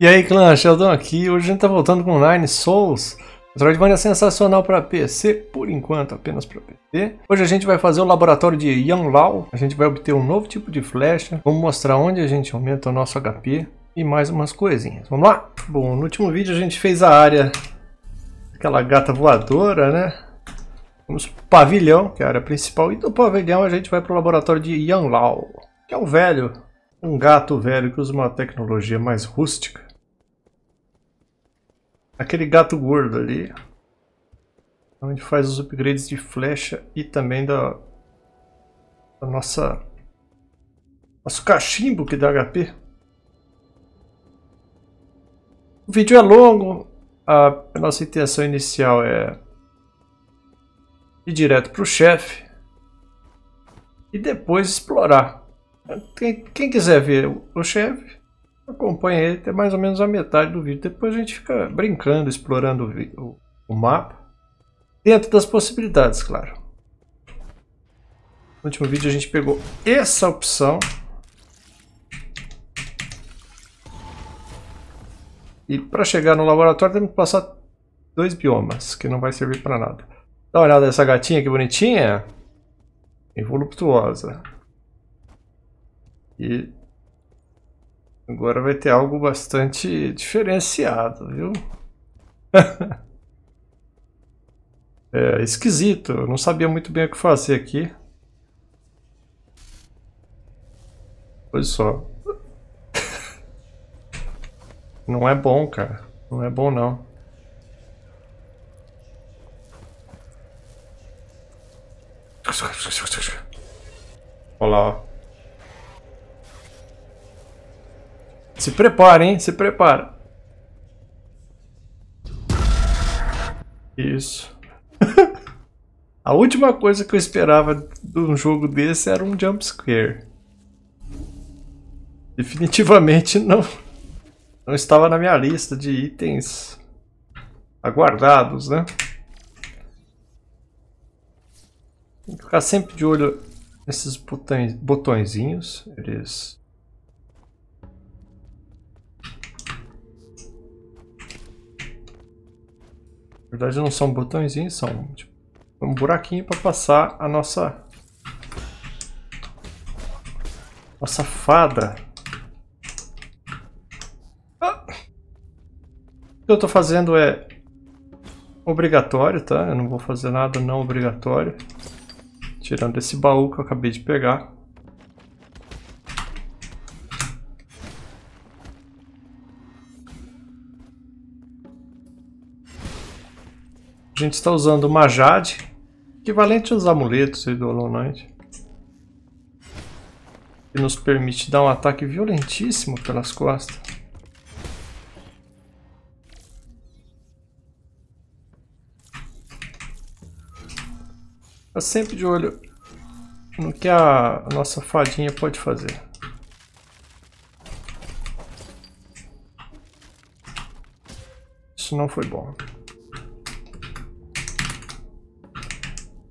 E aí, clã, Sheldon aqui. Hoje a gente tá voltando com Nine Souls. Metroidvania sensacional para PC, por enquanto apenas para PC. Hoje a gente vai fazer o laboratório de Yang Lao. A gente vai obter um novo tipo de flecha. Vamos mostrar onde a gente aumenta o nosso HP e mais umas coisinhas. Vamos lá? Bom, no último vídeo a gente fez a área, aquela gata voadora, né? Vamos pro pavilhão, que é a área principal. E do pavilhão a gente vai para o laboratório de Yang Lao, que é um velho, um gato velho que usa uma tecnologia mais rústica. Aquele gato gordo ali. Onde faz os upgrades de flecha e também da, da nossa... Nosso cachimbo que dá HP. O vídeo é longo. A nossa intenção inicial é ir direto para o chefe. E depois explorar. Quem, quem quiser ver o chefe, acompanha ele até mais ou menos a metade do vídeo. Depois a gente fica brincando, explorando o, o, mapa. Dentro das possibilidades, claro. No último vídeo a gente pegou essa opção. E para chegar no laboratório temos que passar dois biomas, que não vai servir para nada. Dá uma olhada nessa gatinha que bonitinha. E voluptuosa. E Agora vai ter algo bastante diferenciado, viu? é esquisito, eu não sabia muito bem o que fazer aqui. Pois só. Não é bom, cara. Não é bom, não. Olha lá, ó. Se prepara, hein? Se prepara. Isso. A última coisa que eu esperava de um jogo desse era um jump scare. Definitivamente não, não estava na minha lista de itens aguardados, né? Tem que ficar sempre de olho nesses botões, botõezinhos. Eles Na verdade não são botõezinhos, são tipo, um buraquinho para passar a nossa nossa fada. Ah! O que eu estou fazendo é obrigatório, tá? Eu não vou fazer nada não obrigatório. Tirando esse baú que eu acabei de pegar. A gente está usando uma Jade, equivalente aos amuletos do Hollow Knight. Que nos permite dar um ataque violentíssimo pelas costas. Tá sempre de olho no que a nossa fadinha pode fazer. Isso não foi bom.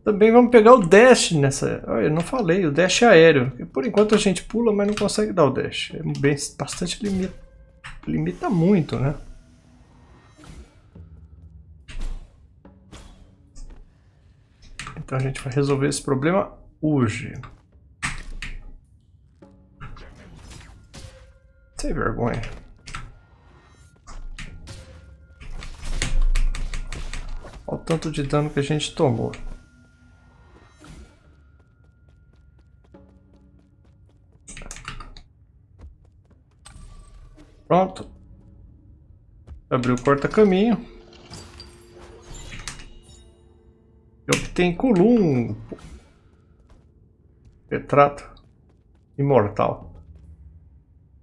Também vamos pegar o dash nessa... Eu não falei, o dash é aéreo. Por enquanto a gente pula, mas não consegue dar o dash. É bem, bastante limita. Limita muito, né? Então a gente vai resolver esse problema hoje. Sem vergonha. Olha o tanto de dano que a gente tomou. Pronto. Abriu o corta-caminho. E obtém Kulum. Retrato imortal.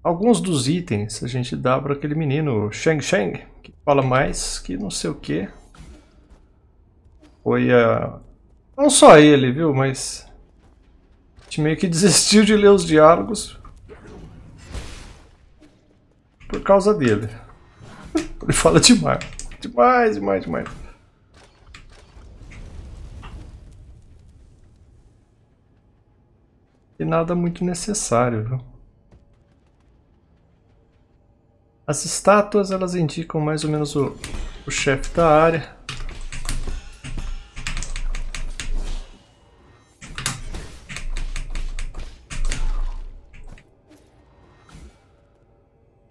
Alguns dos itens a gente dá para aquele menino Shang Shang, que fala mais que não sei o que. Foi a. Não só ele, viu? Mas. A gente meio que desistiu de ler os diálogos por causa dele. Ele fala demais. Demais, demais, demais. E nada muito necessário, viu? As estátuas elas indicam mais ou menos o, o chefe da área.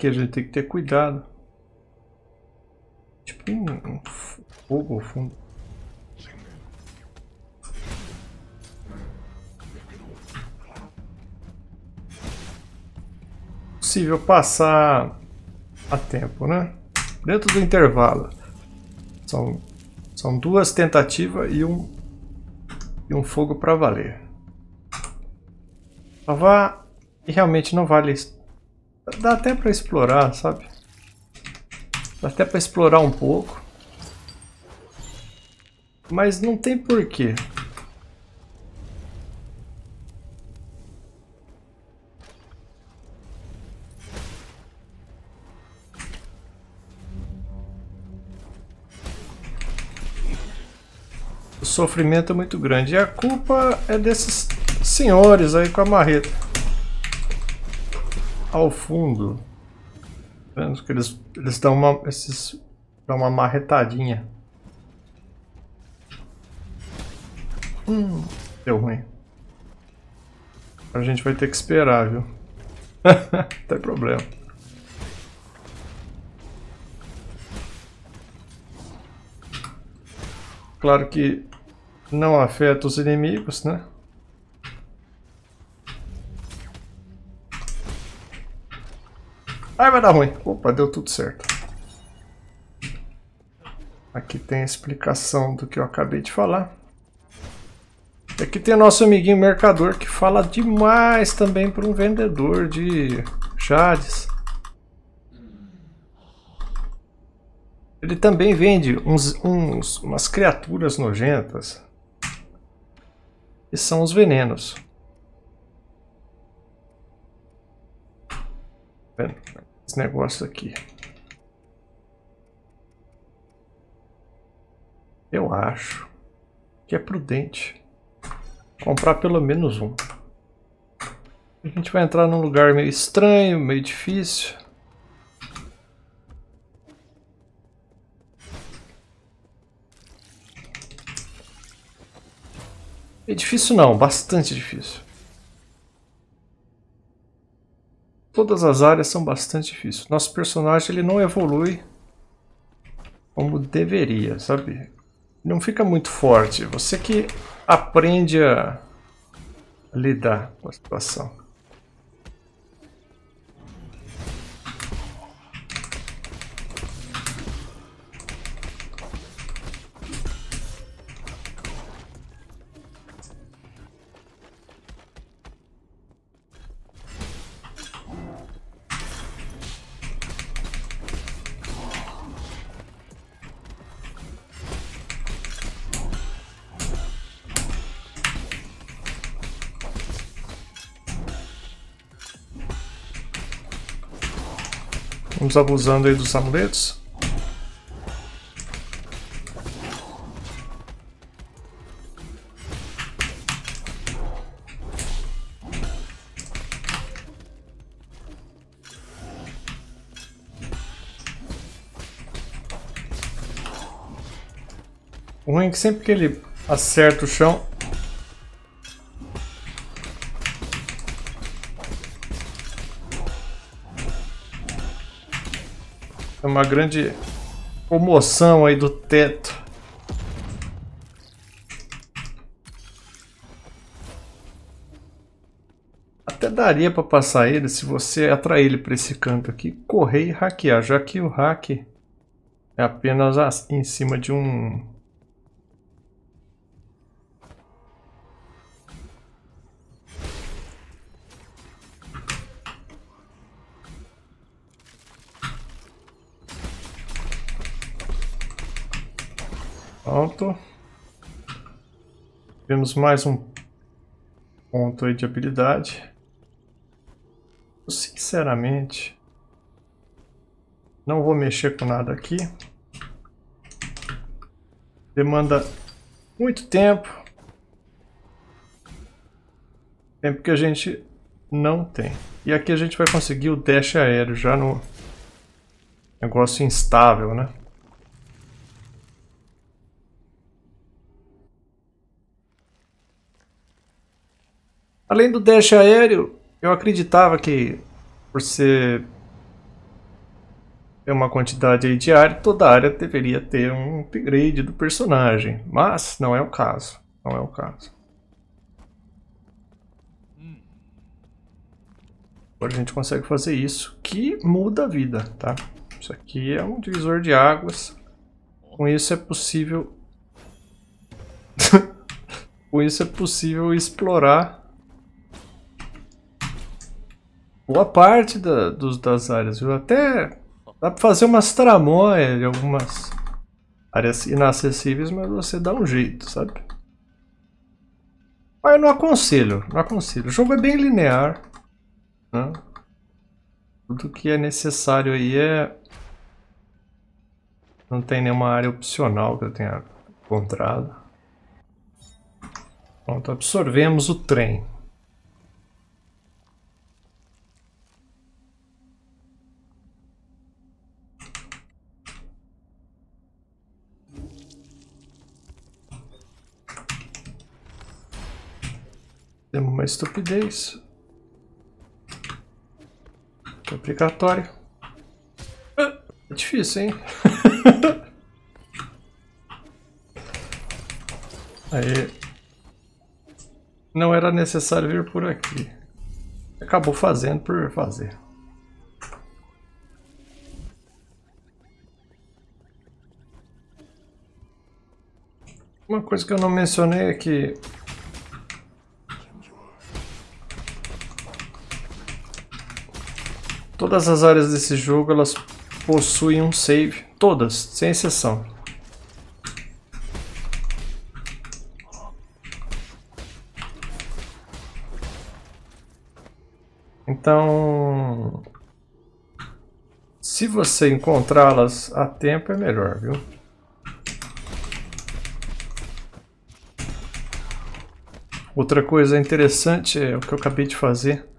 Que a gente tem que ter cuidado. Tipo um, um fogo ao fundo. Possível passar a tempo, né? Dentro do intervalo. São, são duas tentativas e um, e um fogo para valer. Salvar e realmente não vale. Dá até para explorar, sabe? Dá até para explorar um pouco. Mas não tem porquê. O sofrimento é muito grande. E a culpa é desses senhores aí com a marreta. Ao fundo. Vendo que eles, eles dão uma. Esses, dão uma marretadinha. Hum, deu ruim. A gente vai ter que esperar, viu? Não tem problema. Claro que não afeta os inimigos, né? Ai, vai dar ruim. Opa, deu tudo certo. Aqui tem a explicação do que eu acabei de falar. E aqui tem o nosso amiguinho mercador que fala demais também para um vendedor de jades. Ele também vende uns, uns, umas criaturas nojentas. Que são os venenos. Esse negócio aqui. Eu acho que é prudente comprar pelo menos um. A gente vai entrar num lugar meio estranho, meio difícil. É difícil não, bastante difícil. Todas as áreas são bastante difíceis. Nosso personagem ele não evolui como deveria, sabe? Não fica muito forte. Você que aprende a lidar com a situação. Vamos abusando aí dos amuletos. O ruim é que sempre que ele acerta o chão, É uma grande comoção aí do teto. Até daria para passar ele se você atrair ele para esse canto aqui, correr e hackear, já que o hack é apenas em cima de um Pronto. Temos mais um ponto aí de habilidade. Sinceramente, não vou mexer com nada aqui. Demanda muito tempo. Tempo que a gente não tem. E aqui a gente vai conseguir o dash aéreo já no, Negócio instável, né? Além do dash aéreo, eu acreditava que por ser uma quantidade aí de área, toda área deveria ter um upgrade do personagem, mas não é o caso, não é o caso. Agora a gente consegue fazer isso, que muda a vida, tá? Isso aqui é um divisor de águas. Com isso é possível... Com isso é possível explorar boa parte da, dos, das áreas, viu? Até dá pra fazer umas tramóias de algumas áreas inacessíveis, mas você dá um jeito, sabe? Mas eu não aconselho, não aconselho. O jogo é bem linear. Né? Tudo que é necessário aí é... Não tem nenhuma área opcional que eu tenha encontrado. Pronto, absorvemos o trem. Temos uma estupidez. Obrigatório. Ah, é difícil, hein? Aí. Não era necessário vir por aqui. Acabou fazendo por fazer. Uma coisa que eu não mencionei é que Todas as áreas desse jogo elas possuem um save, todas, sem exceção. Então, se você encontrá-las a tempo é melhor, viu? Outra coisa interessante é o que eu acabei de fazer.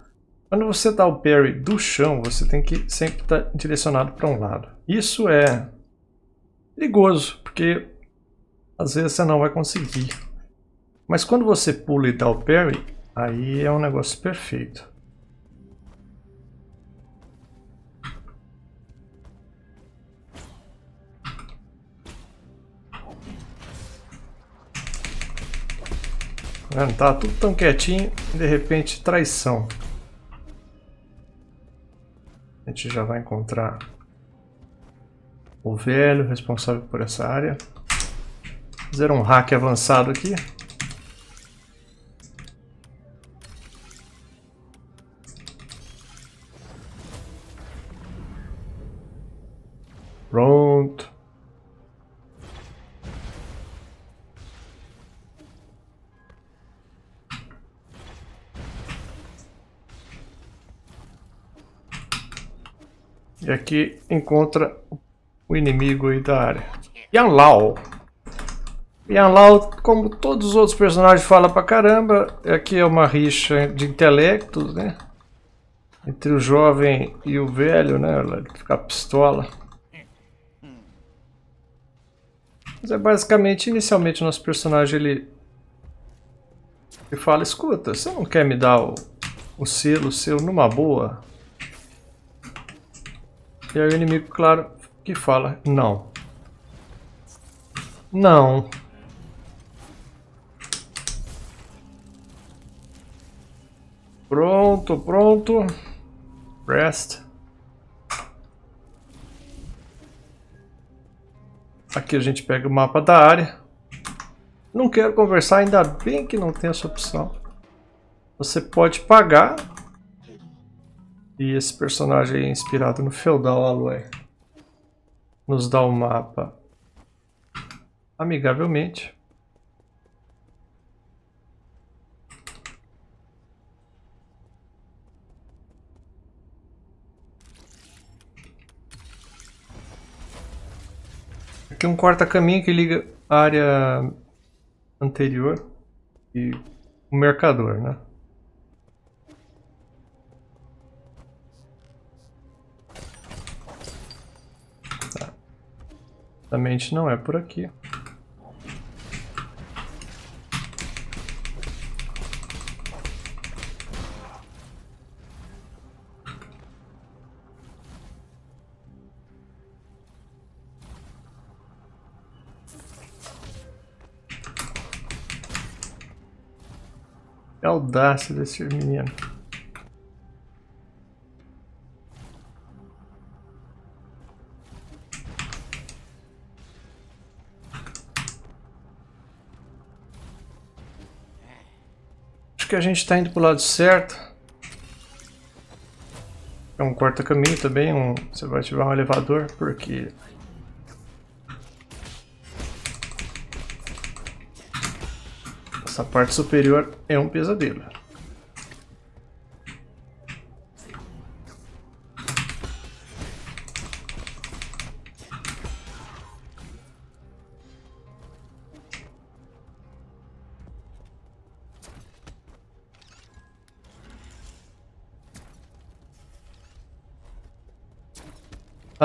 Quando você dá o parry do chão, você tem que sempre estar direcionado para um lado. Isso é perigoso, porque às vezes você não vai conseguir. Mas quando você pula e dá o parry, aí é um negócio perfeito. Tá tudo tão quietinho, de repente traição. A gente já vai encontrar o velho responsável por essa área. Fazer um hack avançado aqui. Pronto. E aqui encontra o inimigo aí da área. Yan Lao. Yan Lao, como todos os outros personagens, fala pra caramba. Aqui é uma rixa de intelectos, né? Entre o jovem e o velho, né? Ficar pistola. Mas é basicamente, inicialmente, o nosso personagem, ele... Ele fala, escuta, você não quer me dar o, o selo seu numa boa? E aí o inimigo, claro, que fala não. Não. Pronto, pronto. Rest. Aqui a gente pega o mapa da área. Não quero conversar, ainda bem que não tem essa opção. Você pode pagar e esse personagem é inspirado no feudal Aloy. Nos dá o um mapa amigavelmente. Aqui um corta-caminho que liga a área anterior e o mercador, né? Certamente não é por aqui. Que audácia desse menino. Que a gente está indo para o lado certo. É um corta-caminho também, um, você vai ativar um elevador, porque Essa parte superior é um pesadelo.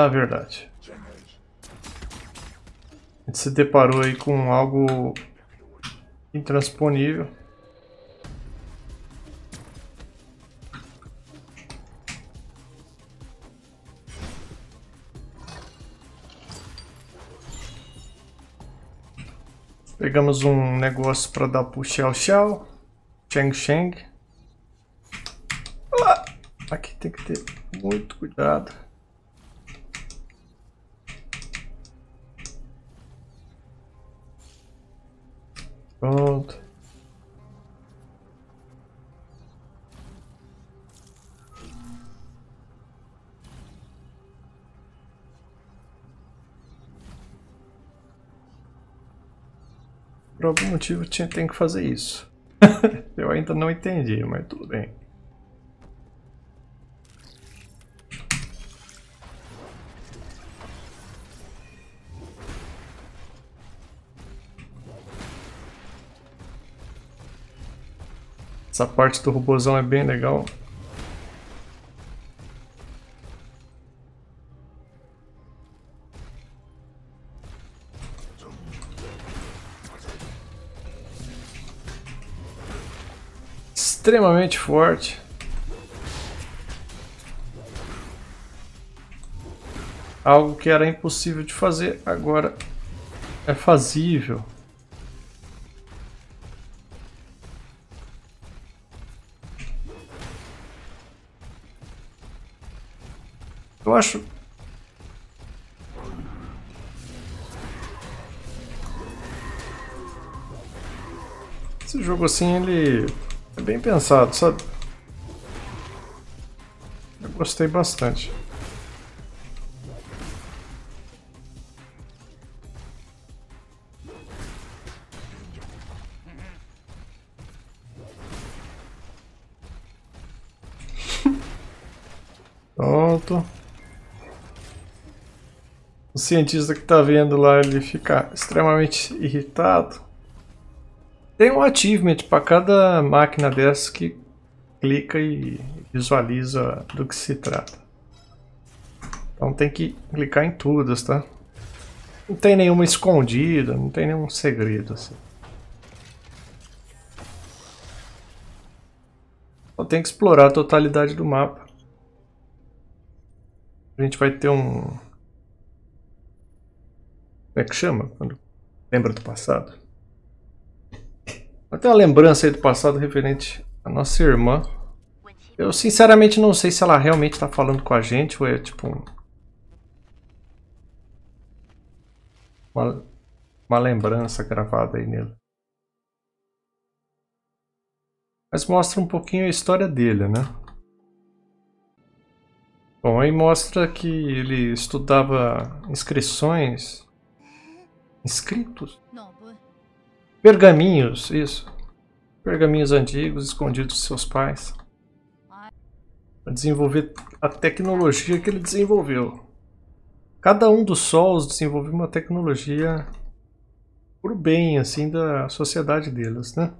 Ah, verdade. A gente se deparou aí com algo intransponível. Pegamos um negócio para dar pro Xiao Xiao. Cheng Sheng. Ah, aqui tem que ter muito cuidado. Pronto. Por algum motivo tinha, tem que fazer isso. Eu ainda não entendi, mas tudo bem. Essa parte do robôzão é bem legal. Extremamente forte. Algo que era impossível de fazer, agora é fazível. Eu acho... Esse jogo assim, ele é bem pensado, sabe? Eu gostei bastante. Cientista que está vendo lá, ele fica extremamente irritado. Tem um achievement para cada máquina dessa que clica e visualiza do que se trata. Então tem que clicar em todas, tá? Não tem nenhuma escondida, não tem nenhum segredo assim. Só tem que explorar a totalidade do mapa. A gente vai ter um como é que chama? Quando lembra do passado? Tem uma lembrança aí do passado referente à nossa irmã. Eu sinceramente não sei se ela realmente está falando com a gente ou é tipo um... uma, uma lembrança gravada aí nele. Mas mostra um pouquinho a história dele, né? Bom, aí mostra que ele estudava inscrições Inscritos? Pergaminhos, isso. Pergaminhos antigos escondidos de seus pais. Para desenvolver a tecnologia que ele desenvolveu. Cada um dos sols desenvolveu uma tecnologia por bem, assim, da sociedade deles, né?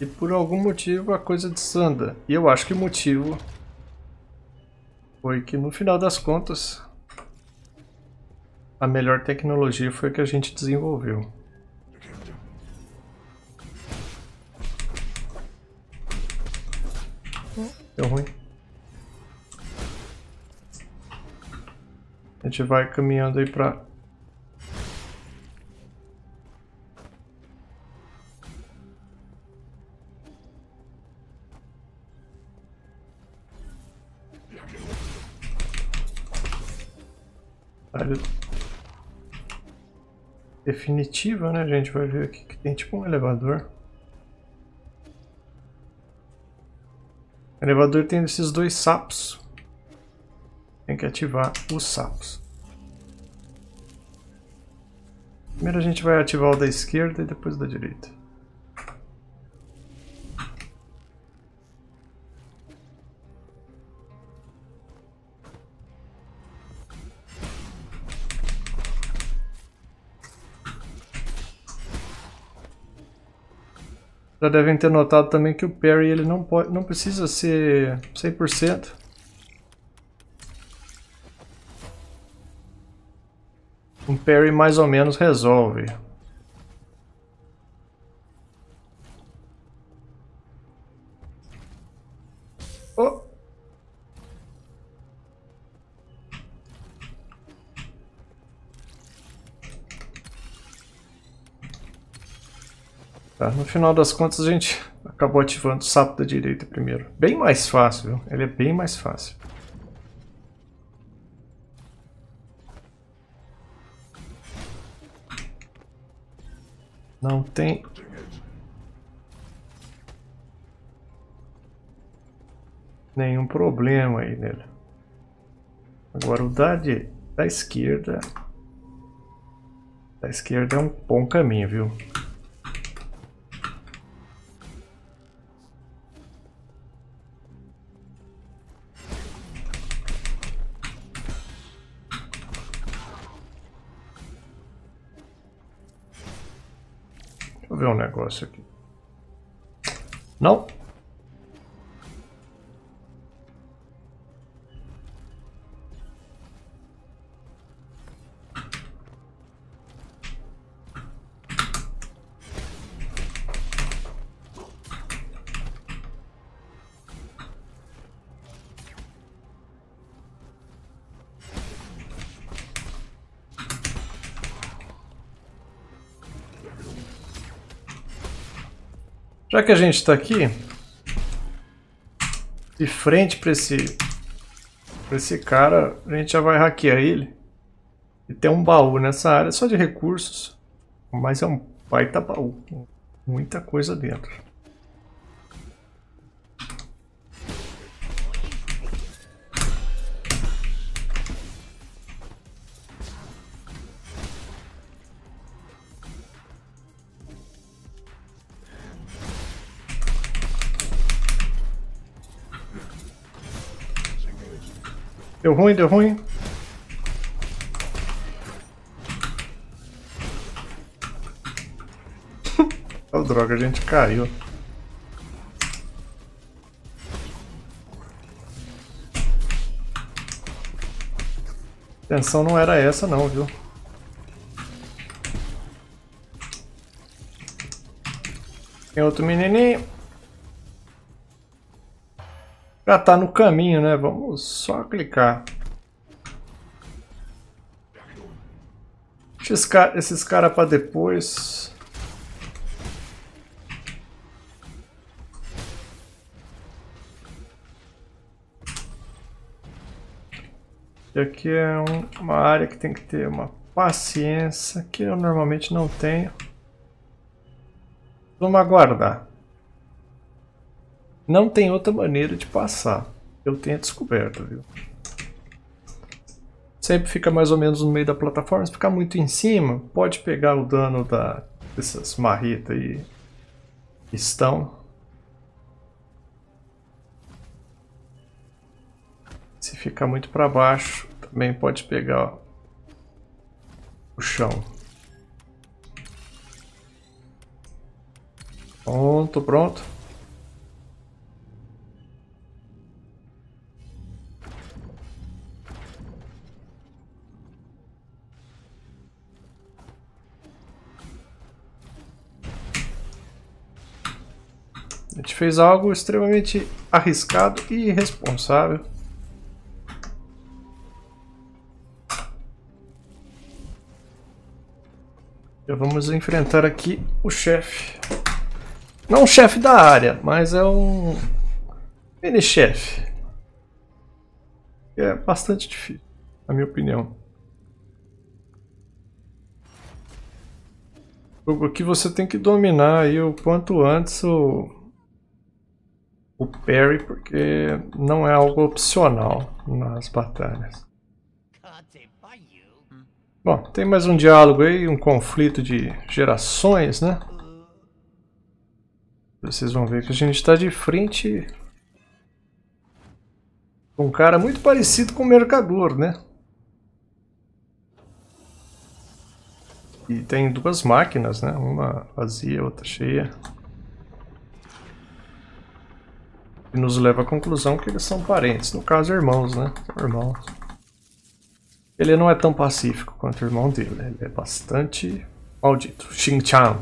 E por algum motivo a coisa desanda. E eu acho que o motivo foi que no final das contas a melhor tecnologia foi a que a gente desenvolveu. Deu ruim. A gente vai caminhando aí pra definitiva, né? A gente vai ver aqui que tem tipo um elevador. O elevador tem esses dois sapos. Tem que ativar os sapos. Primeiro a gente vai ativar o da esquerda e depois o da direita. Já devem ter notado também que o parry ele não, pode, não precisa ser 100%. Um parry mais ou menos resolve. Tá, no final das contas a gente acabou ativando o sapo da direita primeiro. Bem mais fácil, viu? Ele é bem mais fácil. Não tem... Nenhum problema aí nele. Agora o da, de, da esquerda... Da esquerda é um bom caminho, viu? Ver um negócio aqui. Não? Já que a gente está aqui, de frente para esse, pra esse cara, a gente já vai hackear ele. E tem um baú nessa área só de recursos, mas é um baita baú, muita coisa dentro. Deu ruim, deu ruim. oh, droga, a gente caiu. A intenção não era essa não, viu? Tem outro menininho. Já tá no caminho, né? Vamos só clicar. Deixa esses caras para depois. E aqui é um, uma área que tem que ter uma paciência que eu normalmente não tenho. Vamos aguardar. Não tem outra maneira de passar. Eu tenho descoberto, viu? Sempre fica mais ou menos no meio da plataforma. Se ficar muito em cima, pode pegar o dano da, dessas marretas aí. Estão. Se ficar muito para baixo, também pode pegar o chão. Pronto, pronto. A gente fez algo extremamente arriscado e irresponsável. Já vamos enfrentar aqui o chefe. Não o chefe da área, mas é um mini-chefe. É bastante difícil, na minha opinião. O que você tem que dominar aí o quanto antes o, o parry, porque não é algo opcional nas batalhas. Bom, tem mais um diálogo aí, um conflito de gerações, né? Vocês vão ver que a gente está de frente com um cara muito parecido com o Mercador, né? E tem duas máquinas, né? Uma vazia, outra cheia. E nos leva à conclusão que eles são parentes, no caso irmãos, né? Irmãos. Ele não é tão pacífico quanto o irmão dele, ele é bastante maldito. Xing-Chan.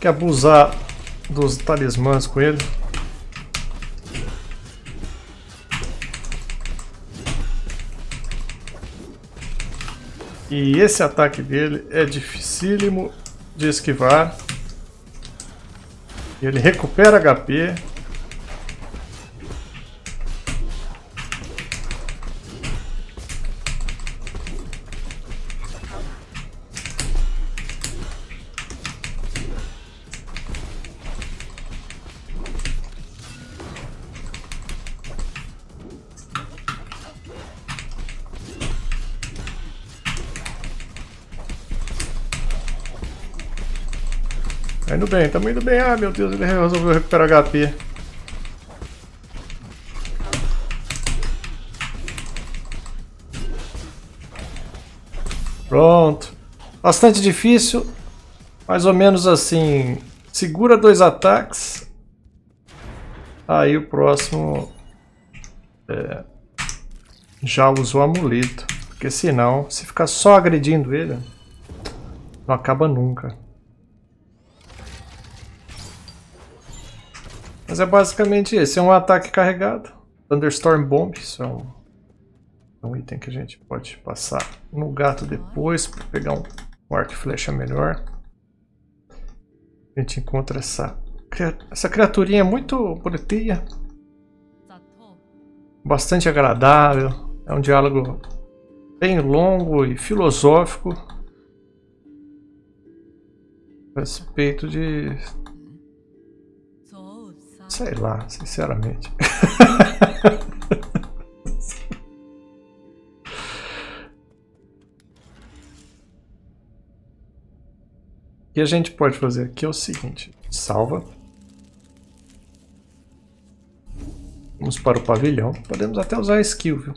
Que abusar dos talismãs com ele. E esse ataque dele é dificílimo de esquivar. Ele recupera HP. Indo bem, estamos indo bem. Ah, meu Deus, ele resolveu recuperar HP. Pronto. Bastante difícil. Mais ou menos assim. Segura dois ataques. Aí o próximo... É, já usa o amuleto. Porque senão, se ficar só agredindo ele, não acaba nunca. Mas é basicamente esse, é um ataque carregado. Thunderstorm Bomb, isso é um, é um item que a gente pode passar no gato depois para pegar um, um arco e flecha melhor. A gente encontra essa, essa criaturinha muito bonitinha. Bastante agradável. É um diálogo bem longo e filosófico. A respeito de Sei lá, sinceramente. o que a gente pode fazer aqui é o seguinte: salva. Vamos para o pavilhão. Podemos até usar a skill, viu?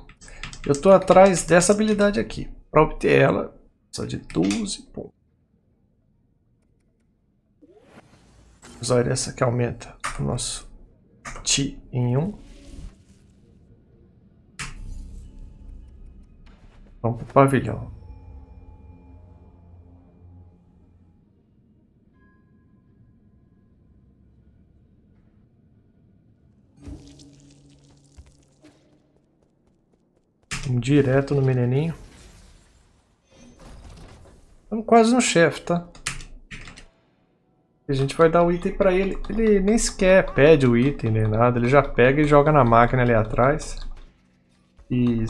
Eu estou atrás dessa habilidade aqui. Para obter ela, precisa de 12 pontos. Usar essa que aumenta o nosso Ti em 1. Um. Vamos para o pavilhão. Vamos direto no menininho. Estamos quase no chefe, tá? A gente vai dar o item pra ele. Ele nem sequer pede o item nem nada. Ele já pega e joga na máquina ali atrás. E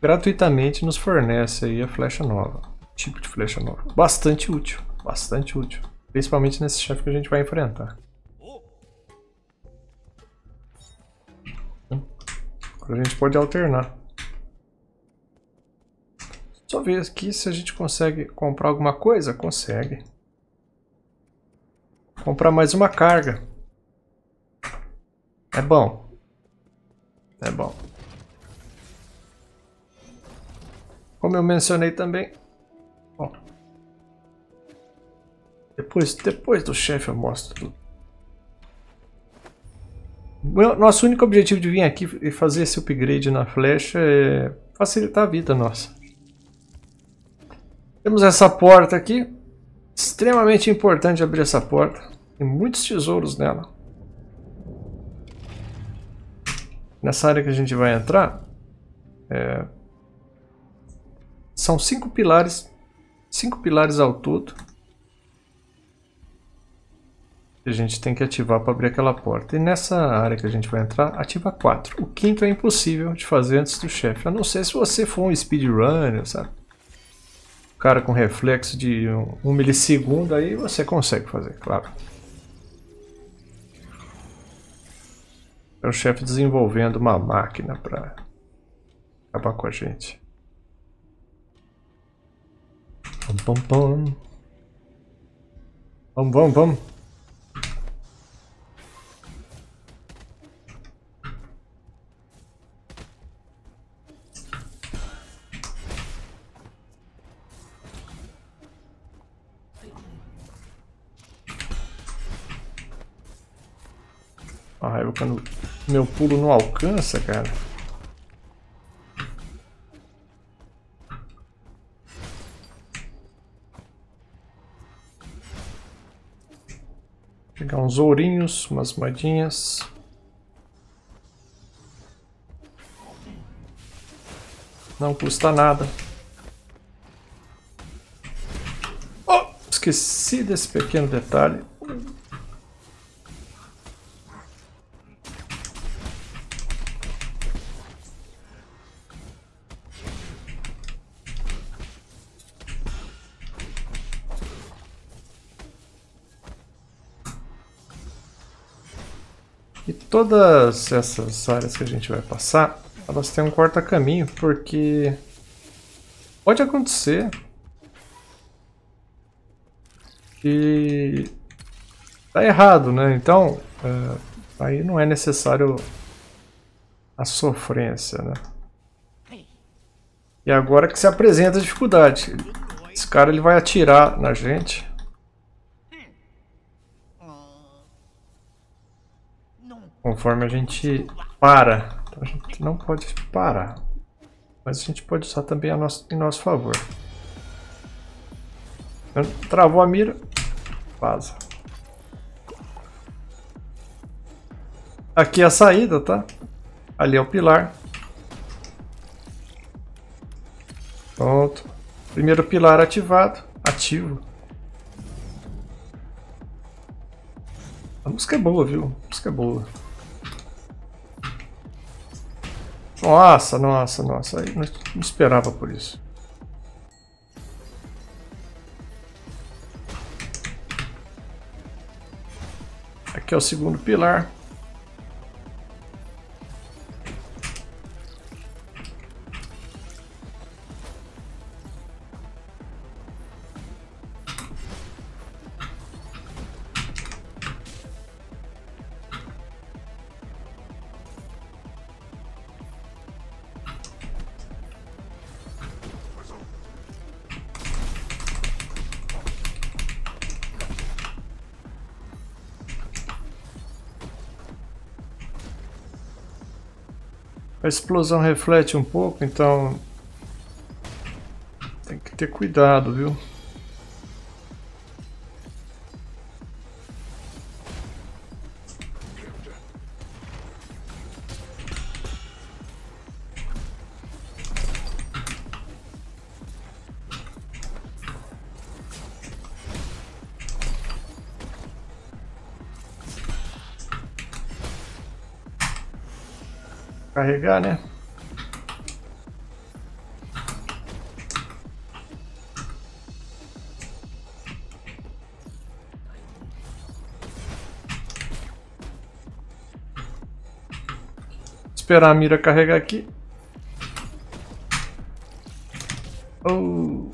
gratuitamente nos fornece aí a flecha nova. Tipo de flecha nova. Bastante útil. Bastante útil. Principalmente nesse chefe que a gente vai enfrentar. Agora a gente pode alternar. Só ver aqui se a gente consegue comprar alguma coisa. Consegue. Comprar mais uma carga. É bom. É bom. Como eu mencionei também. Depois, depois do chefe eu mostro tudo. Nosso único objetivo de vir aqui e fazer esse upgrade na flecha é facilitar a vida nossa. Temos essa porta aqui. Extremamente importante abrir essa porta. Tem muitos tesouros nela. Nessa área que a gente vai entrar, é... são cinco pilares, cinco pilares ao todo a gente tem que ativar para abrir aquela porta. E nessa área que a gente vai entrar, ativa 4. O quinto é impossível de fazer antes do chefe, a não ser se você for um speedrunner, sabe? Cara com reflexo de um, um milissegundo, aí você consegue fazer, claro. É o chefe desenvolvendo uma máquina para acabar com a gente. Vamos, vamos, vamos. Vamos, vamos, vamos. Meu pulo não alcança, cara. Pegar uns ourinhos, umas moedinhas. Não custa nada. Oh, esqueci desse pequeno detalhe. Todas essas áreas que a gente vai passar, elas têm um corta-caminho, porque pode acontecer que tá errado, né? Então, é, aí não é necessário a sofrência, né? E agora que se apresenta a dificuldade. Esse cara ele vai atirar na gente. Conforme a gente para. Então a gente não pode parar. Mas a gente pode usar também a nosso, em nosso favor. Travou a mira, vaza. Aqui é a saída, tá? Ali é o pilar. Pronto. Primeiro pilar ativado. Ativo. A música é boa, viu? A música é boa. Nossa, nossa, nossa. Não, não esperava por isso. Aqui é o segundo pilar. A explosão reflete um pouco, então tem que ter cuidado, viu? Carregar, né? Esperar a mira carregar aqui. Oh.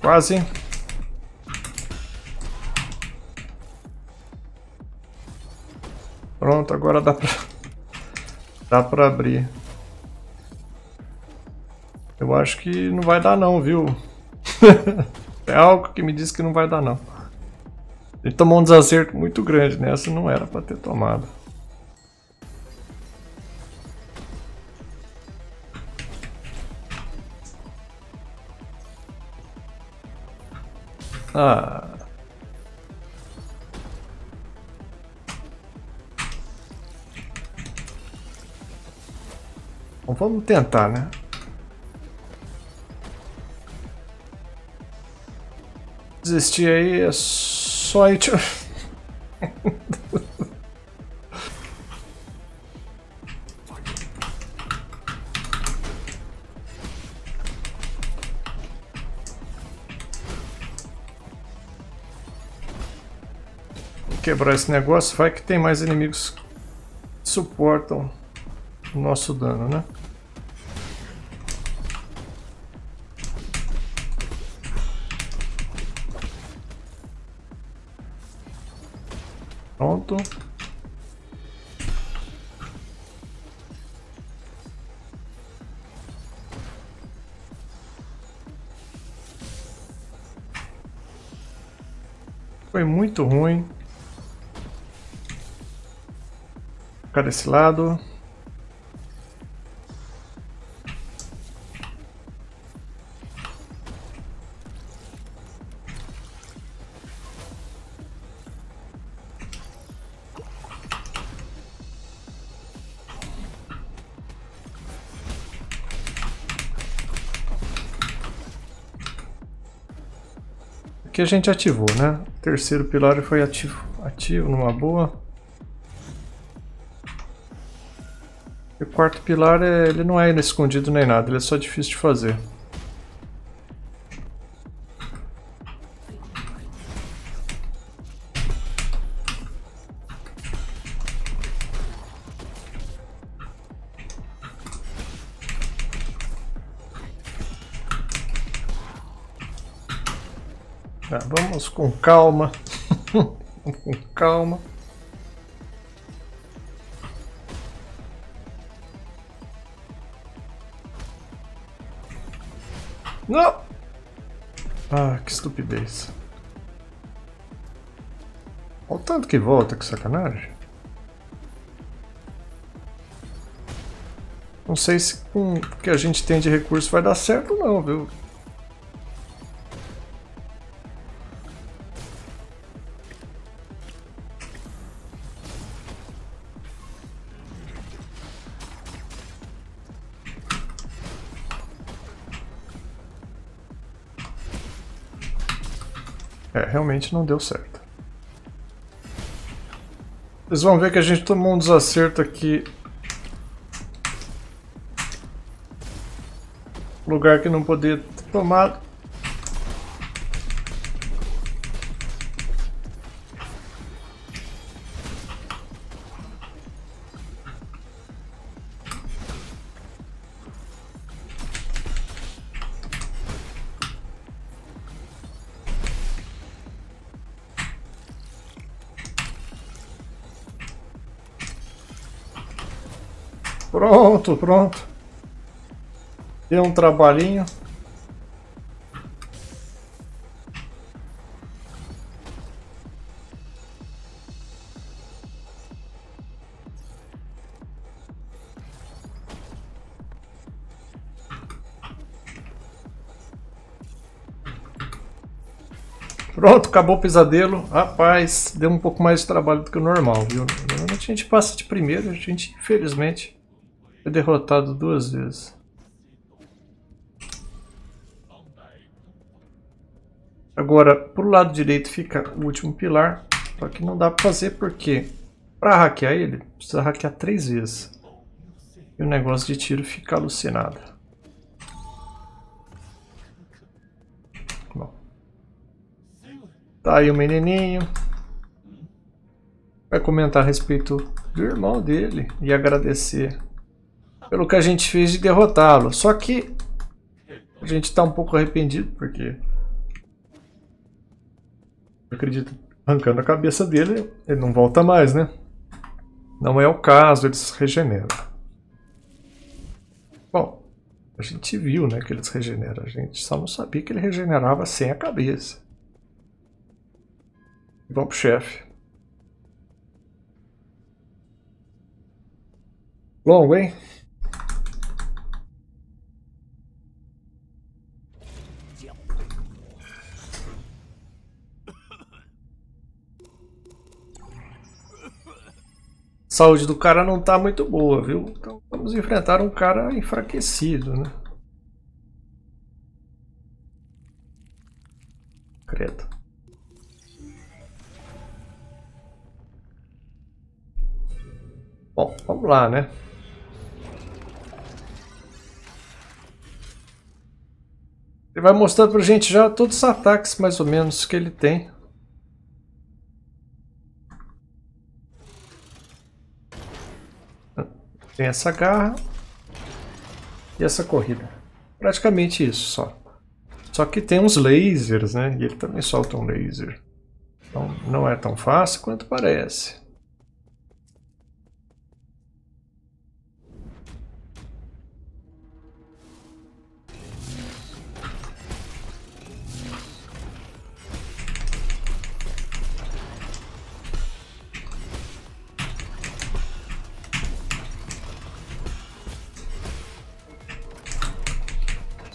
Quase. Pronto, agora dá pra, Dá pra abrir. Eu acho que não vai dar não, viu? é algo que me diz que não vai dar não. Ele tomou um desacerto muito grande nessa, não era pra ter tomado. Ah. Bom, vamos tentar, né? Desistir aí é só aí. quebrar esse negócio, vai que tem mais inimigos que suportam o nosso dano, né? Muito ruim. Ficar desse lado. A gente ativou, né? O terceiro pilar foi ativo, ativo numa boa. o quarto pilar é, ele não é escondido nem nada, ele é só difícil de fazer. Calma. com calma. Não! Ah, que estupidez. Olha o tanto que volta, que sacanagem. Não sei se com o que a gente tem de recurso vai dar certo não, viu? Não deu certo. Vocês vão ver que a gente tomou um desacerto aqui. Lugar que não poderia ter tomado. Pronto, pronto. Deu um trabalhinho. Pronto, acabou o pesadelo. Rapaz, deu um pouco mais de trabalho do que o normal, viu? Normalmente a gente passa de primeiro, a gente, infelizmente, derrotado duas vezes. Agora, pro lado direito fica o último pilar. Só que não dá para fazer porque para hackear ele, precisa hackear três vezes. E o negócio de tiro fica alucinado. Bom. Tá aí o menininho. Vai comentar a respeito do irmão dele e agradecer pelo que a gente fez de derrotá-lo. Só que a gente está um pouco arrependido, porque eu acredito arrancando a cabeça dele, ele não volta mais, né? Não é o caso, ele se regenera. Bom, a gente viu né, que eles regeneram. A gente só não sabia que ele regenerava sem a cabeça. Vamos pro chefe. Longo, hein? Saúde do cara não tá muito boa, viu? Então vamos enfrentar um cara enfraquecido, né? Credo. Bom, vamos lá, né? Ele vai mostrando pra gente já todos os ataques, mais ou menos, que ele tem. Tem essa garra e essa corrida. Praticamente isso só. Só que tem uns lasers, né? E ele também solta um laser. Então não é tão fácil quanto parece.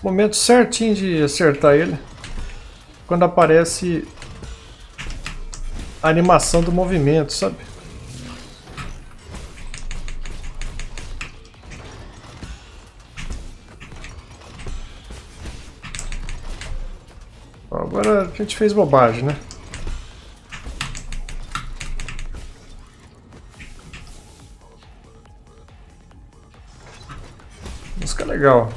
Momento certinho de acertar ele. Quando aparece a animação do movimento, sabe? Agora a gente fez bobagem, né? Música legal.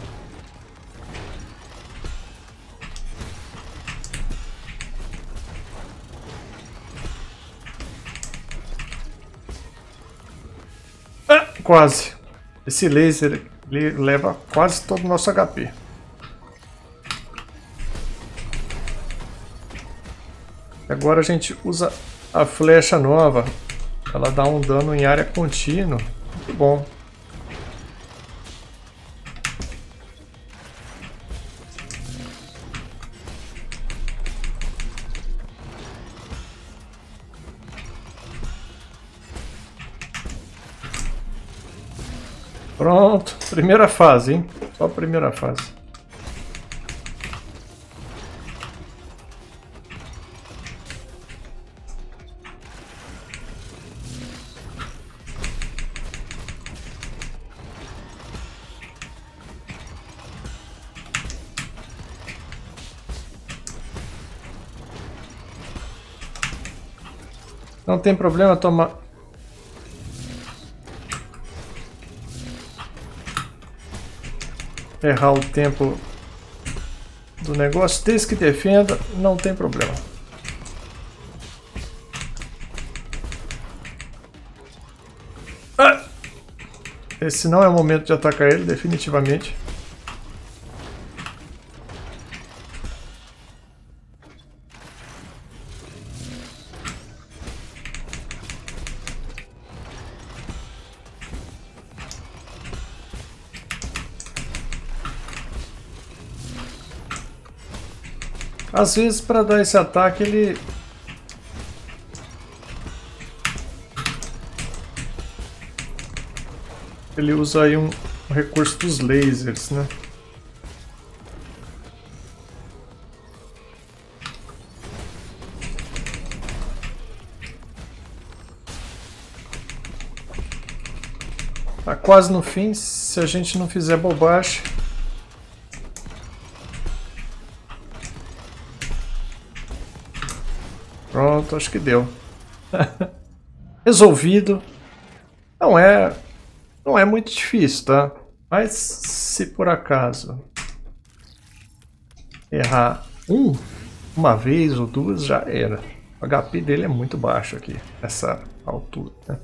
Quase. Esse laser leva quase todo o nosso HP. Agora a gente usa a flecha nova. Ela dá um dano em área contínua. Muito bom. Primeira fase, hein? Só a primeira fase. Não tem problema tomar errar o tempo do negócio, desde que defenda, não tem problema. Ah! Esse não é o momento de atacar ele, definitivamente. Às vezes para dar esse ataque ele... Ele usa aí um, um recurso dos lasers, né? Tá quase no fim, se a gente não fizer bobagem. Pronto, acho que deu. Resolvido. Não é, não é muito difícil, tá? Mas se por acaso errar um, uma vez ou duas, já era. O HP dele é muito baixo aqui, nessa altura. Né?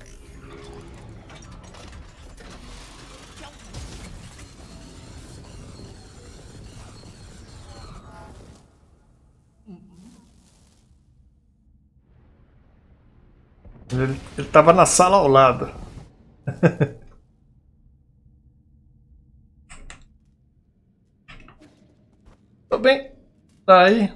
Ele, ele tava na sala ao lado. Tô bem. Tá aí.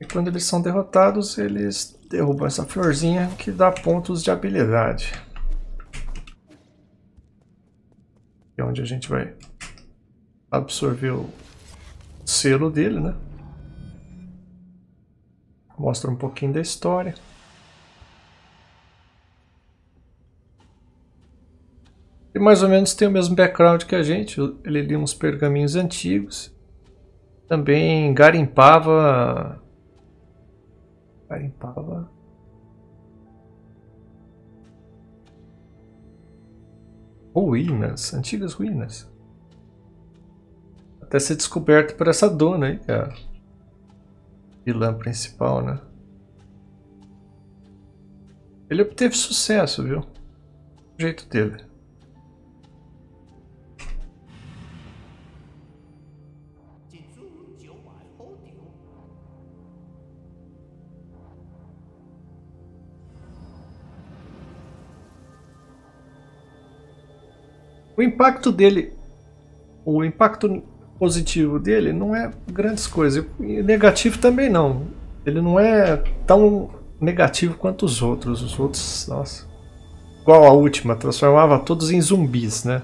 E quando eles são derrotados, eles derrubam essa florzinha que dá pontos de habilidade. É onde a gente vai absorver o selo dele, né? Mostra um pouquinho da história. E mais ou menos tem o mesmo background que a gente. Ele lia uns pergaminhos antigos. Também garimpava Garimpava. Ruínas, antigas ruínas. Até ser descoberto por essa dona aí, que é a vilã principal, né? Ele obteve sucesso, viu? O jeito dele. O impacto dele, o impacto positivo dele não é grandes coisas. E negativo também não. Ele não é tão negativo quanto os outros. Os outros, nossa. Igual a última, transformava todos em zumbis, né?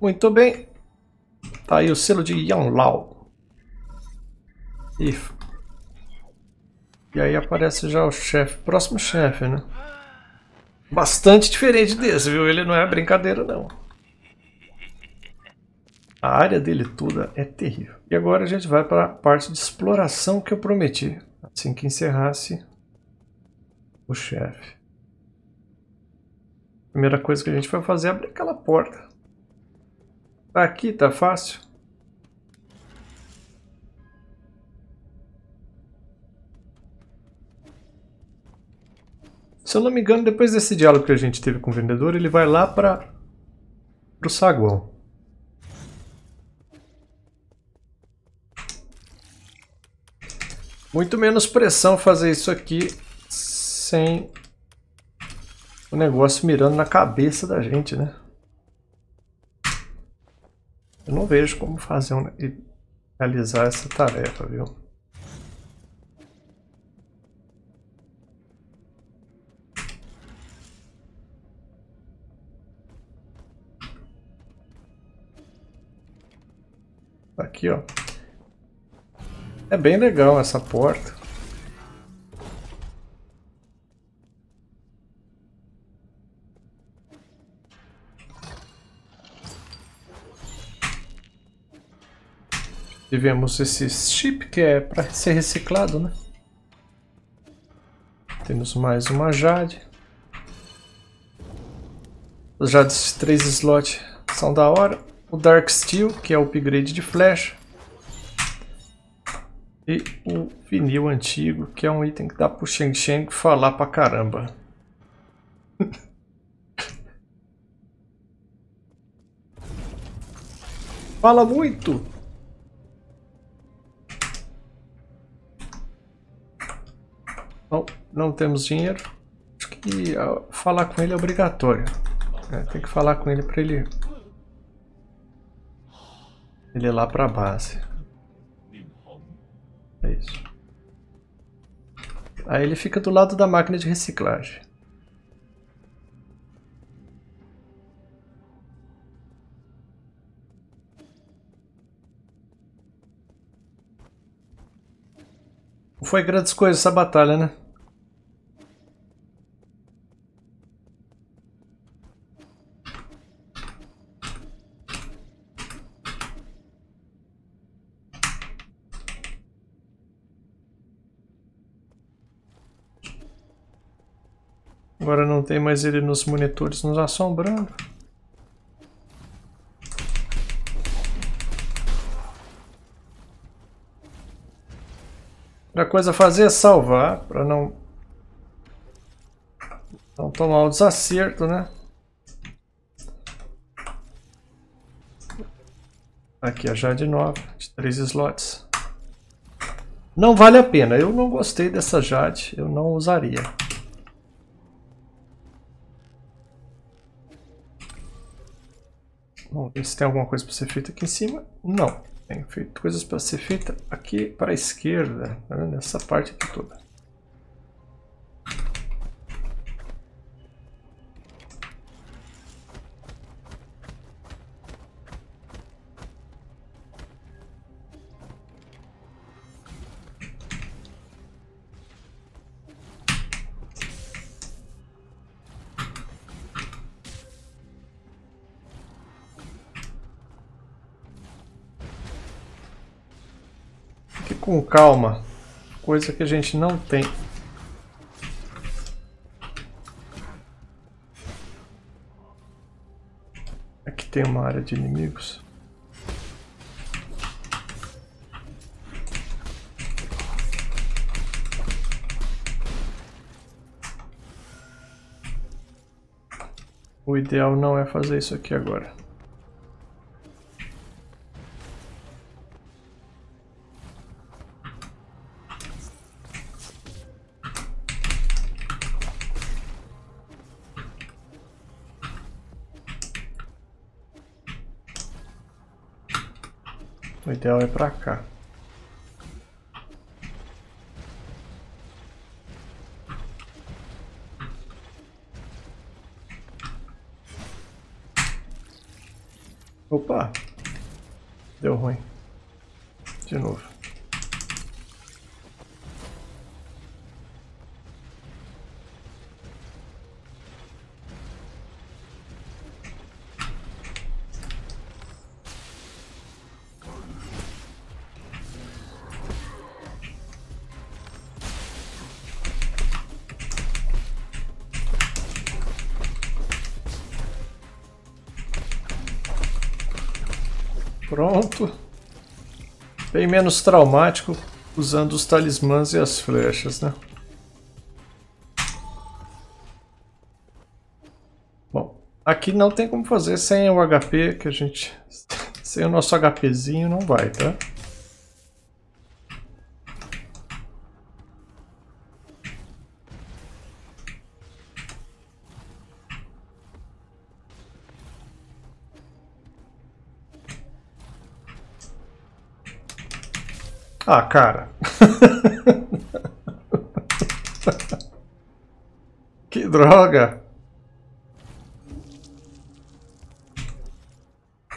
Muito bem. Tá aí o selo de Yang Lao. E e aí aparece já o chefe, próximo chefe, né? Bastante diferente desse, viu? Ele não é brincadeira, não. A área dele toda é terrível. E agora a gente vai para a parte de exploração que eu prometi. Assim que encerrasse o chefe. Primeira coisa que a gente vai fazer é abrir aquela porta. Aqui, tá fácil. Se eu não me engano, depois desse diálogo que a gente teve com o vendedor, ele vai lá para o saguão. Muito menos pressão fazer isso aqui sem o negócio mirando na cabeça da gente, né? Eu não vejo como fazer um, realizar essa tarefa, viu? Aqui, ó. É bem legal essa porta. Tivemos esse chip que é para ser reciclado, né? Temos mais uma Jade. Os Jades 3 slots são da hora o Dark Steel, que é o upgrade de flecha. E o vinil antigo, que é um item que dá pro Sheng Sheng falar pra caramba. Fala muito! Não, não temos dinheiro. Acho que uh, falar com ele é obrigatório. É, tem que falar com ele para ele ele é lá pra base. É isso. Aí ele fica do lado da máquina de reciclagem. Foi grandes coisas essa batalha, né? Agora não tem mais ele nos monitores nos assombrando. A coisa a fazer é salvar para não Vamos tomar o desacerto, né? Aqui a Jade nova, de 3 slots. Não vale a pena, eu não gostei dessa Jade, eu não usaria. Vamos ver se tem alguma coisa para ser feita aqui em cima. Não, tem feito coisas para ser feita aqui para a esquerda, tá nessa parte aqui toda. Com calma, coisa que a gente não tem. Aqui tem uma área de inimigos. O ideal não é fazer isso aqui agora. Ideal é pra cá. Menos traumático usando os talismãs e as flechas, né? Bom, aqui não tem como fazer sem o HP que a gente... Sem o nosso HPzinho não vai, tá? Ah, cara. que droga.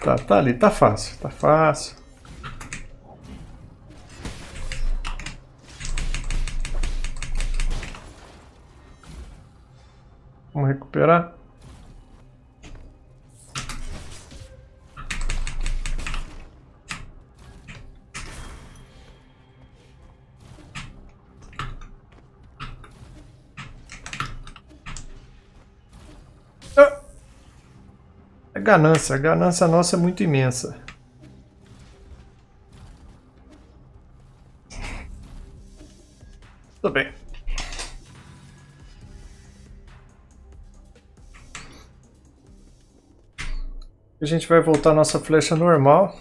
Tá, tá ali, tá fácil, tá fácil. Vamos recuperar. Ganância. A ganância nossa é muito imensa. Tudo bem. A gente vai voltar nossa flecha normal.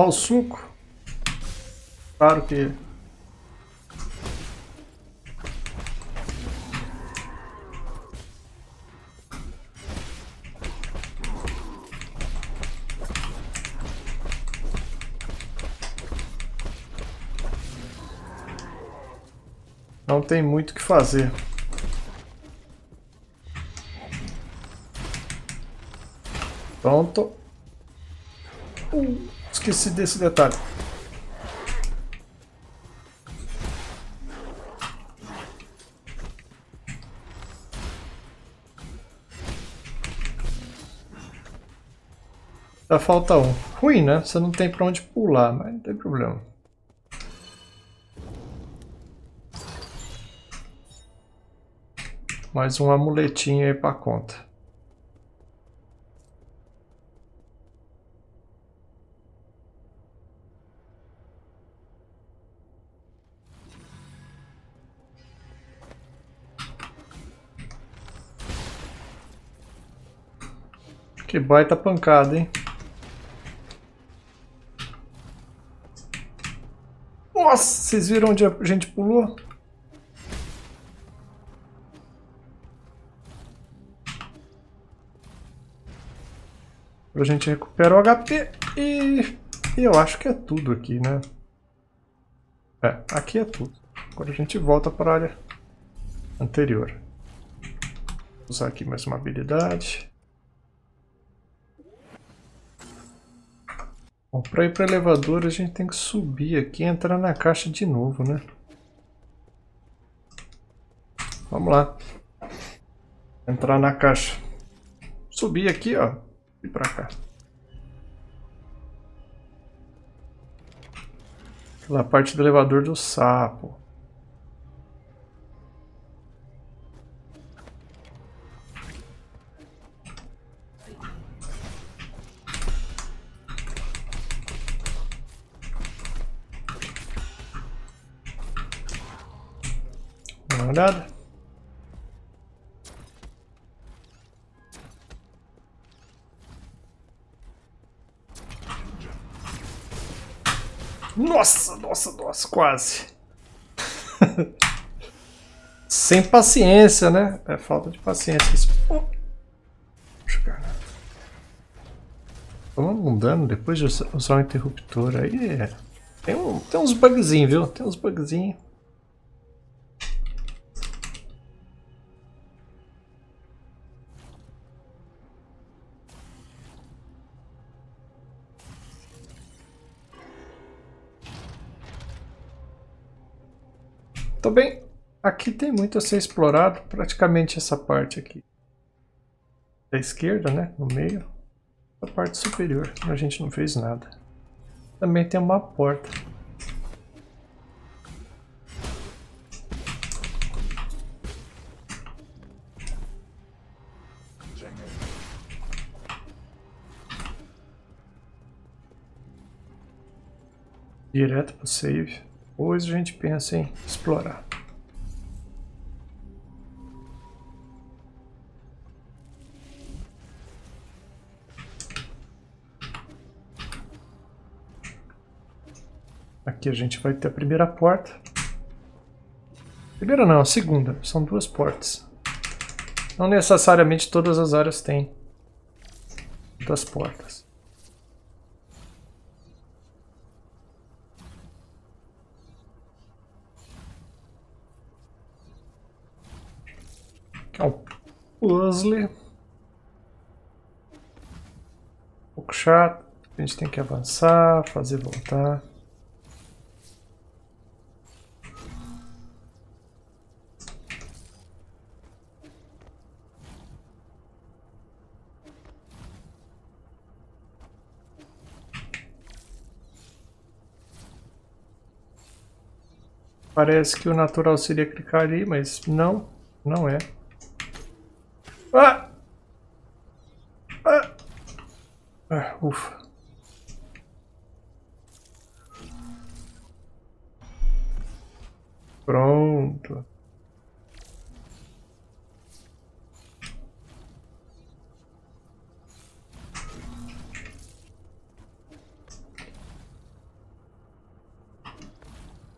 O suco. Claro que... Não tem muito o que fazer. Pronto. Uh esqueci desse detalhe. Já falta um. Ruim, né? Você não tem pra onde pular, mas não tem problema. Mais um amuletinho aí pra conta. Que baita pancada, hein? Nossa, vocês viram onde a gente pulou? A gente recupera o HP e eu acho que é tudo aqui, né? É, aqui é tudo. Agora a gente volta para a área anterior. Vou usar aqui mais uma habilidade. Bom, para ir para o elevador a gente tem que subir aqui e entrar na caixa de novo, né? Vamos lá. Entrar na caixa. Subir aqui, ó. E para cá. Aquela parte do elevador do sapo. Olhada. Nossa, nossa, nossa, quase. Sem paciência, né? É falta de paciência. Oh. Tomando um dano depois de usar o interruptor aí. É... Tem, um, tem uns bugzinhos, viu? Tem uns bugzinhos. Tô bem. Aqui tem muito a ser explorado, praticamente essa parte aqui. Da esquerda, né? No meio. A parte superior, a gente não fez nada. Também tem uma porta. Direto pro save. Depois a gente pensa em explorar. Aqui a gente vai ter a primeira porta. Primeira não, a segunda. São duas portas. Não necessariamente todas as áreas têm duas portas. É um puzzle. Um pouco chato. A gente tem que avançar, fazer voltar. Parece que o natural seria clicar ali, mas não, não é. Ah! Ah! ah ufa. Pronto.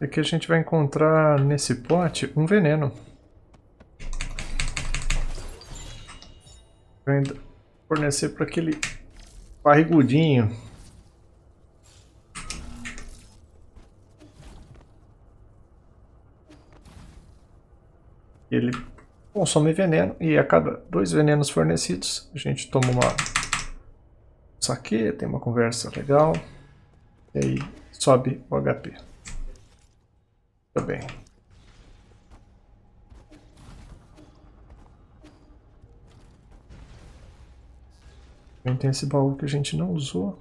Aqui a gente vai encontrar nesse pote um veneno. Ainda fornecer para aquele barrigudinho. Ele consome veneno e a cada dois venenos fornecidos a gente toma uma saque, tem uma conversa legal e aí sobe o HP. Tá bem. Também tem esse baú que a gente não usou.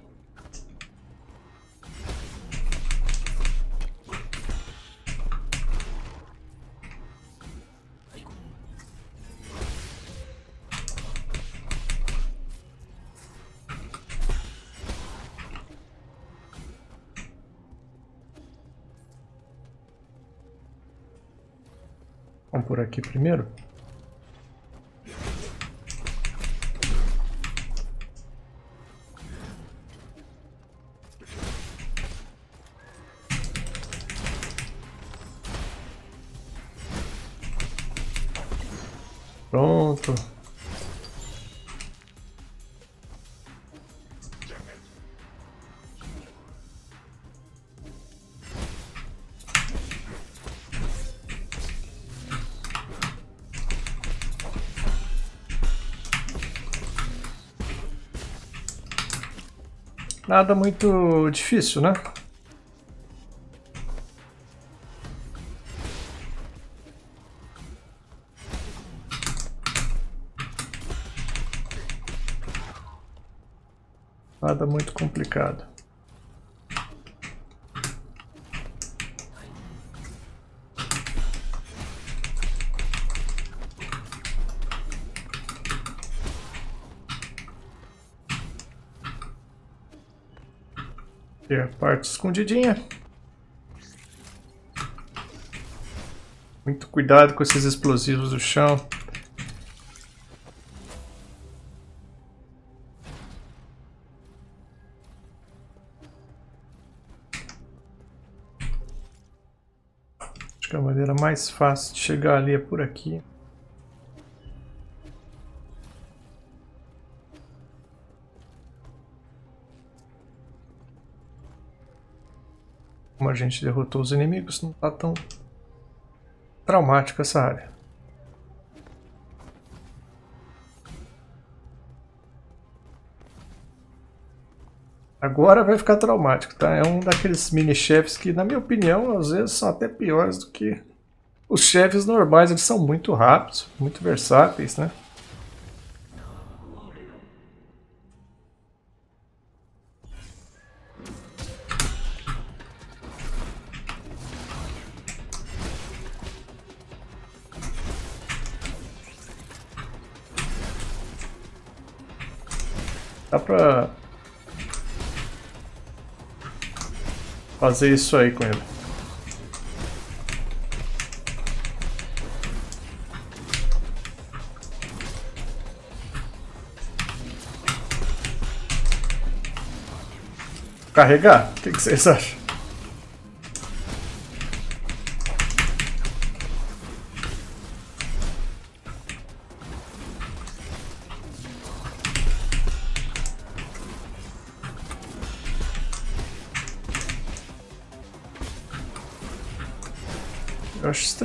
Vamos por aqui primeiro. Nada muito difícil, né? Parte escondidinha. Muito cuidado com esses explosivos do chão. Acho que a maneira mais fácil de chegar ali é por aqui. Como a gente derrotou os inimigos, não está tão traumático essa área. Agora vai ficar traumático, tá? É um daqueles mini-chefes que, na minha opinião, às vezes são até piores do que os chefes normais. Eles são muito rápidos, muito versáteis, né? Fazer isso aí com ele. Carregar? O que, que vocês acham?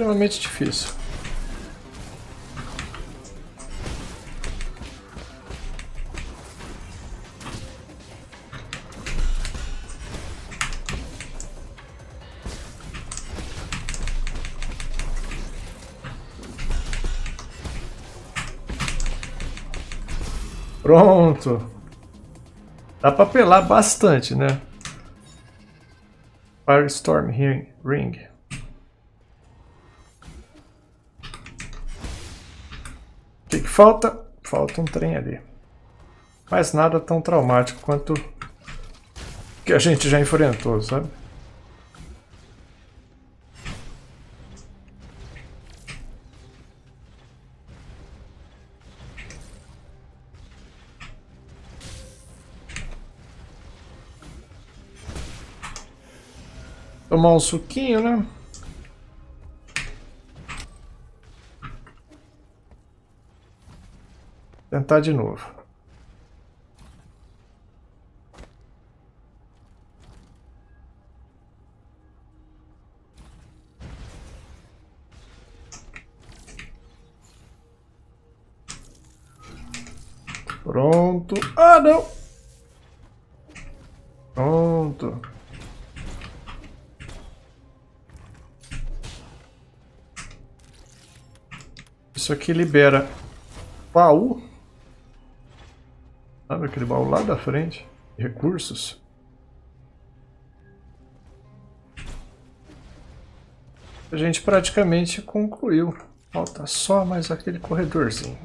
Extremamente difícil. Pronto. Dá pra apelar bastante, né? Firestorm Ring. O que, que falta? Falta um trem ali. Mas nada tão traumático quanto que a gente já enfrentou, sabe? Tomar um suquinho, né? Tentar de novo. Pronto. Ah, não! Pronto. Isso aqui libera baú. Sabe aquele baú lá da frente? Recursos. A gente praticamente concluiu. Falta só mais aquele corredorzinho.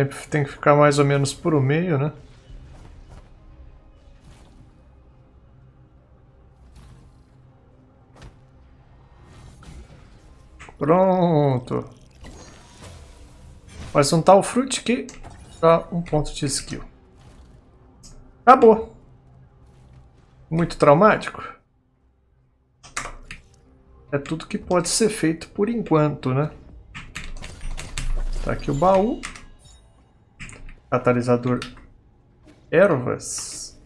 É, tem que ficar mais ou menos por o meio, né? Pronto. Mas um tal fruit que dá um ponto de skill. Acabou. Muito traumático. É tudo que pode ser feito por enquanto, né? Tá aqui o baú. Catalisador ervas.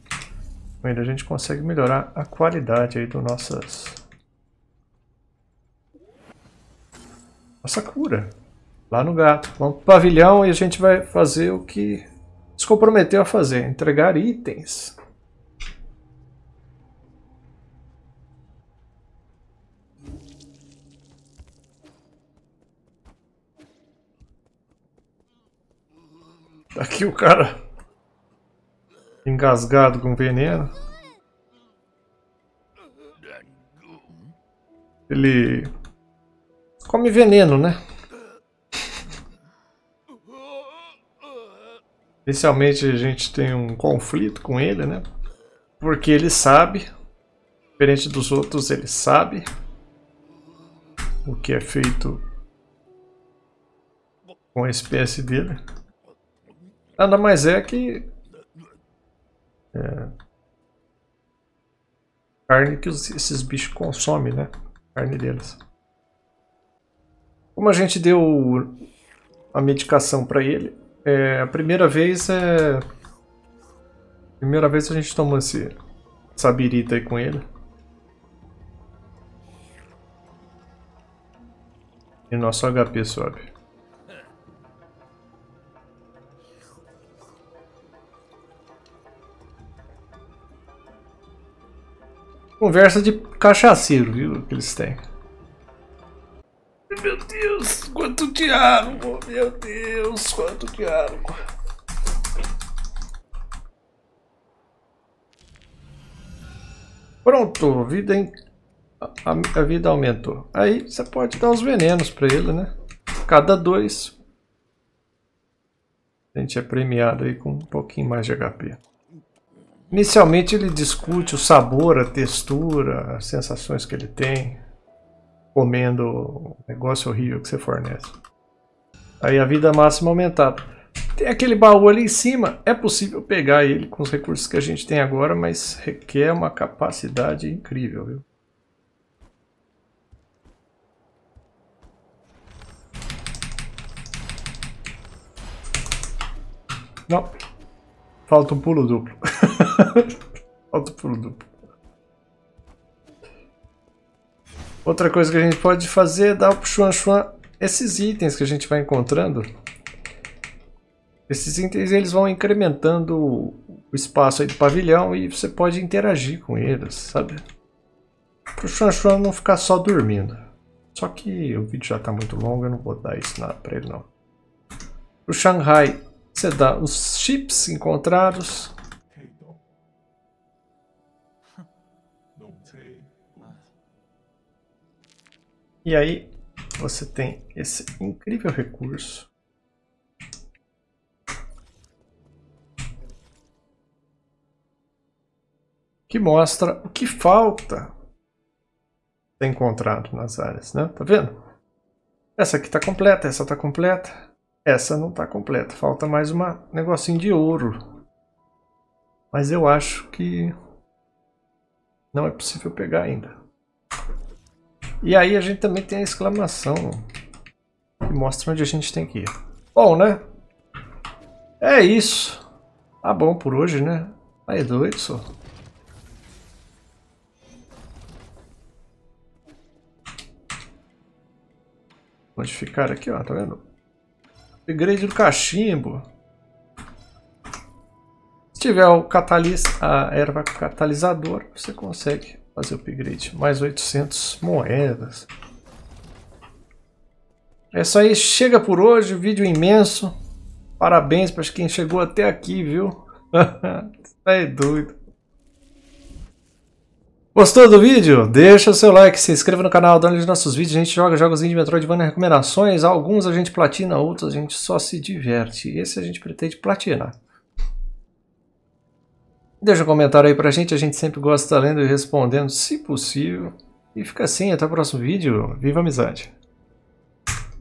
Ele a gente consegue melhorar a qualidade aí do nossas Nossa cura. Lá no gato. Vamos pro pavilhão e a gente vai fazer o que se comprometeu a fazer. Entregar itens. Aqui o cara engasgado com veneno. Ele come veneno, né? Inicialmente a gente tem um conflito com ele, né? Porque ele sabe, diferente dos outros, ele sabe o que é feito com a espécie dele. Nada mais é que é, carne que esses bichos consomem, né? Carne deles. Como a gente deu a medicação para ele, é, a primeira vez é. Primeira vez a gente tomou esse, essa birita aí com ele. E nosso HP sobe. Conversa de cachaceiro, viu? Que eles têm. Meu Deus, quanto diálogo! Meu Deus, quanto diálogo! Pronto, vida em... a, a, vida aumentou. Aí você pode dar os venenos para ele, né? Cada dois. A gente é premiado aí com um pouquinho mais de HP. Inicialmente ele discute o sabor, a textura, as sensações que ele tem comendo o negócio horrível que você fornece. Aí a vida máxima aumentada. Tem aquele baú ali em cima, é possível pegar ele com os recursos que a gente tem agora, mas requer uma capacidade incrível, viu? Não. Falta um pulo duplo. Falta um pulo duplo. Outra coisa que a gente pode fazer é dar pro Xuan Xuan esses itens que a gente vai encontrando. Esses itens eles vão incrementando o espaço aí do pavilhão e você pode interagir com eles, sabe? Pro Xuan Xuan não ficar só dormindo. Só que o vídeo já está muito longo, eu não vou dar isso nada para ele não. Pro Shanghai, você dá os chips encontrados, E aí você tem esse incrível recurso que mostra o que falta ser encontrado nas áreas, né? Tá vendo? Essa aqui está completa, essa está completa, essa não está completa. Falta mais um negocinho de ouro. Mas eu acho que não é possível pegar ainda. E aí a gente também tem a exclamação que mostra onde a gente tem que ir. Bom, né? É isso. Tá bom por hoje, né? Aí doido só. modificar aqui, ó, tá vendo? Upgrade do cachimbo. Se tiver o catalis a erva catalisador, você consegue fazer o upgrade. Mais 800 moedas. É isso aí, chega por hoje, vídeo imenso. Parabéns para quem chegou até aqui, viu? é doido. Gostou do vídeo? Deixa o seu like, se inscreva no canal, dá nos nossos vídeos. A gente joga jogos de Metroidvania recomendações. Alguns a gente platina, outros a gente só se diverte. Esse a gente pretende platinar. Deixa um comentário aí pra gente, a gente sempre gosta lendo e respondendo, se possível. E fica assim, até o próximo vídeo. Viva a amizade!